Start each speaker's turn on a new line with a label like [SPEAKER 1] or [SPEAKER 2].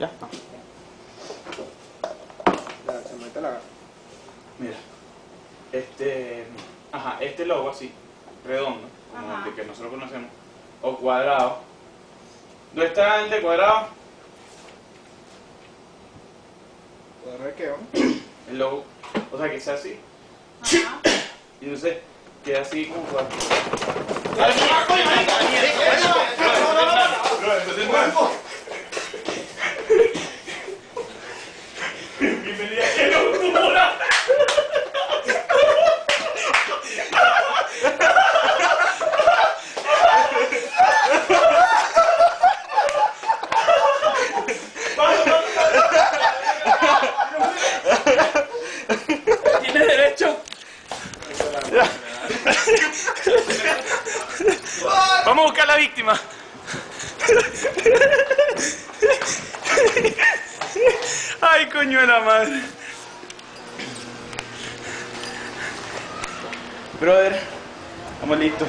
[SPEAKER 1] Ya.
[SPEAKER 2] Ya, se mete la...
[SPEAKER 1] Mira. Este. Ajá, este logo así, redondo, como
[SPEAKER 3] Ajá.
[SPEAKER 1] el que nosotros conocemos, o cuadrado. ¿Dónde está el de cuadrado?
[SPEAKER 2] Cuadro que
[SPEAKER 1] El logo. O sea, que sea así.
[SPEAKER 3] Ajá.
[SPEAKER 1] Y entonces queda así como cuadrado. Bro, entonces no. Bienvenida. Tienes derecho. Vamos a buscar la víctima. Ay, coño de la madre. Brother, estamos listos.